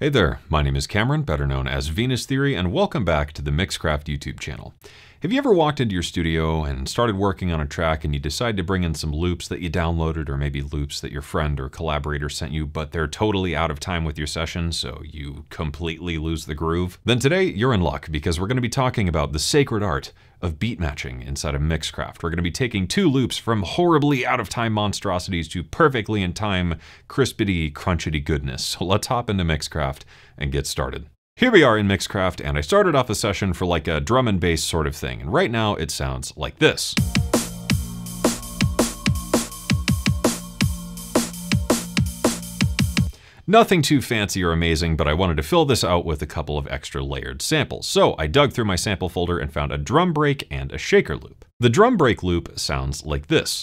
Hey there, my name is Cameron, better known as Venus Theory, and welcome back to the Mixcraft YouTube channel. Have you ever walked into your studio and started working on a track and you decide to bring in some loops that you downloaded or maybe loops that your friend or collaborator sent you, but they're totally out of time with your session, so you completely lose the groove? Then today, you're in luck because we're going to be talking about the sacred art of beat matching inside of Mixcraft. We're going to be taking two loops from horribly out of time monstrosities to perfectly in time, crispity, crunchity goodness. So let's hop into Mixcraft and get started. Here we are in Mixcraft, and I started off a session for like a drum and bass sort of thing, and right now it sounds like this. Nothing too fancy or amazing, but I wanted to fill this out with a couple of extra layered samples. So I dug through my sample folder and found a drum break and a shaker loop. The drum break loop sounds like this.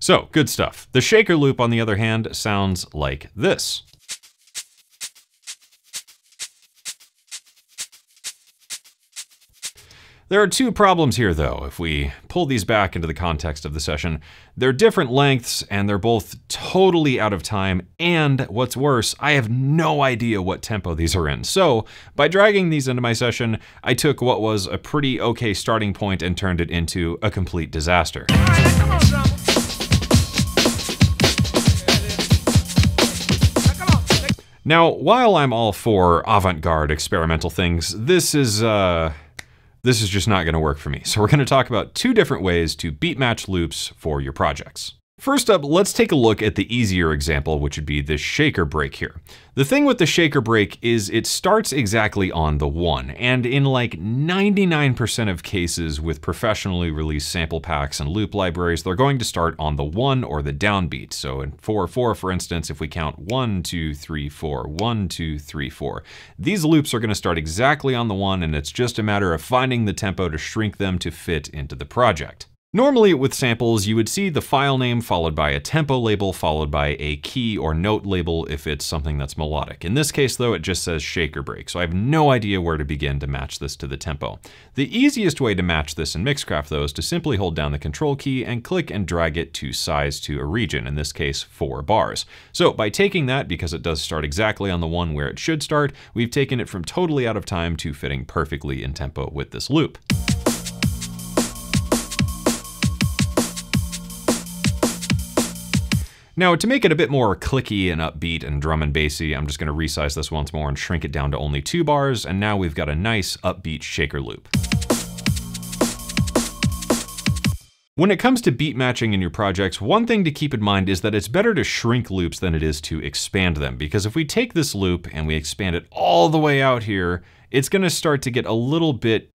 So, good stuff. The shaker loop, on the other hand, sounds like this. There are two problems here though, if we pull these back into the context of the session. They're different lengths and they're both totally out of time, and what's worse, I have no idea what tempo these are in. So, by dragging these into my session, I took what was a pretty okay starting point and turned it into a complete disaster. Now, while I'm all for avant-garde experimental things, this is, uh, this is just not gonna work for me. So we're gonna talk about two different ways to beat match loops for your projects. First up, let's take a look at the easier example, which would be this shaker break here. The thing with the shaker break is it starts exactly on the one, and in like 99% of cases with professionally released sample packs and loop libraries, they're going to start on the one or the downbeat. So in 4-4, for instance, if we count one, two, three, four, one, two, three, four, these loops are gonna start exactly on the one, and it's just a matter of finding the tempo to shrink them to fit into the project. Normally with samples, you would see the file name followed by a tempo label followed by a key or note label if it's something that's melodic. In this case though, it just says shaker break, so I have no idea where to begin to match this to the tempo. The easiest way to match this in Mixcraft though is to simply hold down the control key and click and drag it to size to a region, in this case four bars. So by taking that, because it does start exactly on the one where it should start, we've taken it from totally out of time to fitting perfectly in tempo with this loop. Now, to make it a bit more clicky and upbeat and drum and bassy, I'm just gonna resize this once more and shrink it down to only two bars, and now we've got a nice upbeat shaker loop. When it comes to beat matching in your projects, one thing to keep in mind is that it's better to shrink loops than it is to expand them, because if we take this loop and we expand it all the way out here, it's gonna start to get a little bit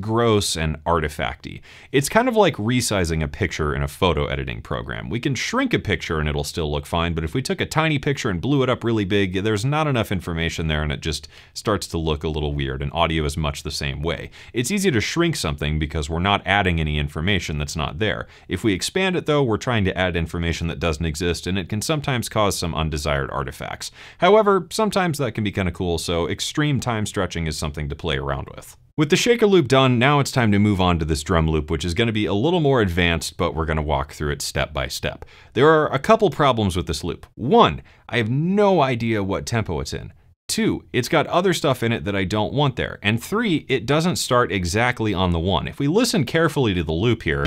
gross and artifacty. It's kind of like resizing a picture in a photo editing program. We can shrink a picture and it'll still look fine, but if we took a tiny picture and blew it up really big, there's not enough information there and it just starts to look a little weird, and audio is much the same way. It's easy to shrink something because we're not adding any information that's not there. If we expand it though, we're trying to add information that doesn't exist, and it can sometimes cause some undesired artifacts. However, sometimes that can be kind of cool, so extreme time stretching is something to play around with. With the shaker loop done, now it's time to move on to this drum loop, which is going to be a little more advanced, but we're going to walk through it step by step. There are a couple problems with this loop. One, I have no idea what tempo it's in. Two, it's got other stuff in it that I don't want there. And three, it doesn't start exactly on the one. If we listen carefully to the loop here,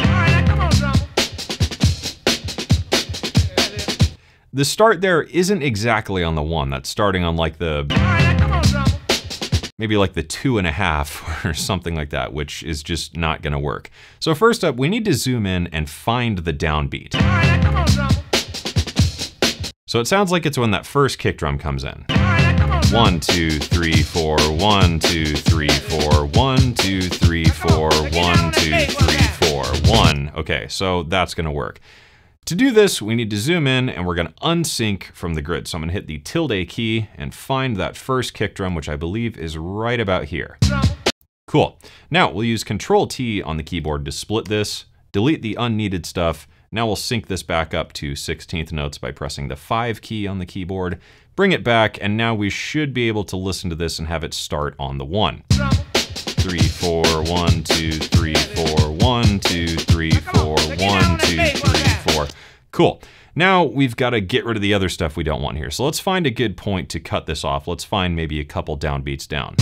the start there isn't exactly on the one. That's starting on like the maybe like the two and a half or something like that, which is just not gonna work. So first up, we need to zoom in and find the downbeat. So it sounds like it's when that first kick drum comes in. One, two, three, four, one, two, three, four, one, two, three, four, one, two, three, four, one. Okay, so that's gonna work. To do this, we need to zoom in and we're gonna unsync from the grid. So I'm gonna hit the tilde key and find that first kick drum, which I believe is right about here. Cool. Now we'll use Control T on the keyboard to split this, delete the unneeded stuff. Now we'll sync this back up to 16th notes by pressing the 5 key on the keyboard, bring it back, and now we should be able to listen to this and have it start on the one. Three, four, one, two, three, four, one, two, three, four, one, two, three, four. Cool. Now we've got to get rid of the other stuff we don't want here. So let's find a good point to cut this off. Let's find maybe a couple downbeats down.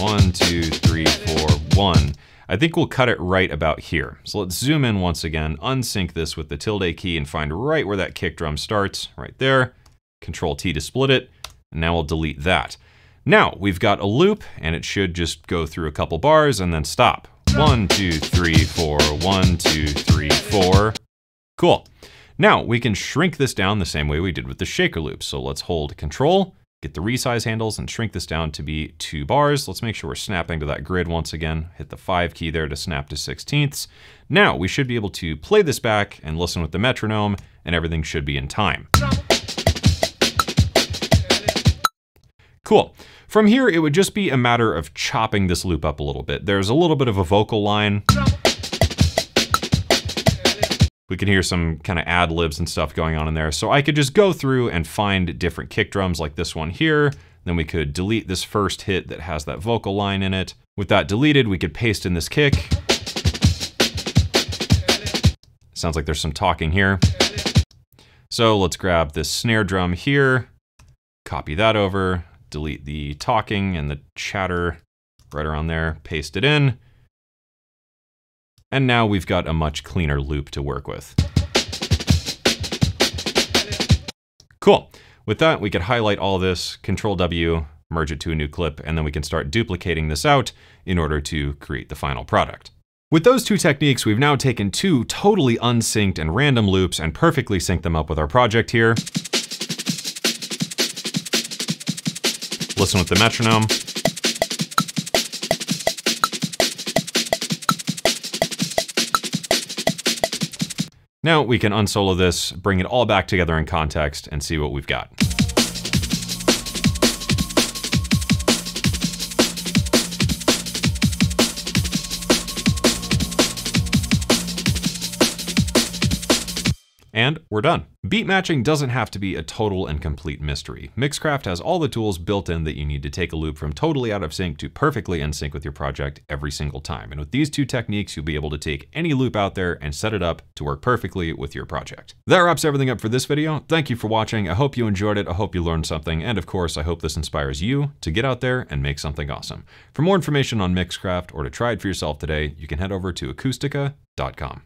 One, two, three, four, one. I think we'll cut it right about here. So let's zoom in once again, unsync this with the tilde key and find right where that kick drum starts, right there. Control T to split it. And now we'll delete that. Now we've got a loop and it should just go through a couple bars and then stop. One, two, three, four, one, two, three, four. Cool. Now we can shrink this down the same way we did with the shaker loop. So let's hold control, get the resize handles and shrink this down to be two bars. Let's make sure we're snapping to that grid once again. Hit the five key there to snap to 16ths. Now we should be able to play this back and listen with the metronome and everything should be in time. Cool. From here, it would just be a matter of chopping this loop up a little bit. There's a little bit of a vocal line. We can hear some kind of ad libs and stuff going on in there. So I could just go through and find different kick drums like this one here. Then we could delete this first hit that has that vocal line in it. With that deleted, we could paste in this kick. Sounds like there's some talking here. So let's grab this snare drum here, copy that over, delete the talking and the chatter right around there, paste it in. And now we've got a much cleaner loop to work with. Cool. With that, we could highlight all this, Control W, merge it to a new clip, and then we can start duplicating this out in order to create the final product. With those two techniques, we've now taken two totally unsynced and random loops and perfectly synced them up with our project here. Listen with the metronome. Now we can unsolo this, bring it all back together in context, and see what we've got. And we're done. Beat matching doesn't have to be a total and complete mystery. Mixcraft has all the tools built in that you need to take a loop from totally out of sync to perfectly in sync with your project every single time. And with these two techniques, you'll be able to take any loop out there and set it up to work perfectly with your project. That wraps everything up for this video. Thank you for watching. I hope you enjoyed it. I hope you learned something. And of course, I hope this inspires you to get out there and make something awesome. For more information on Mixcraft or to try it for yourself today, you can head over to acoustica.com.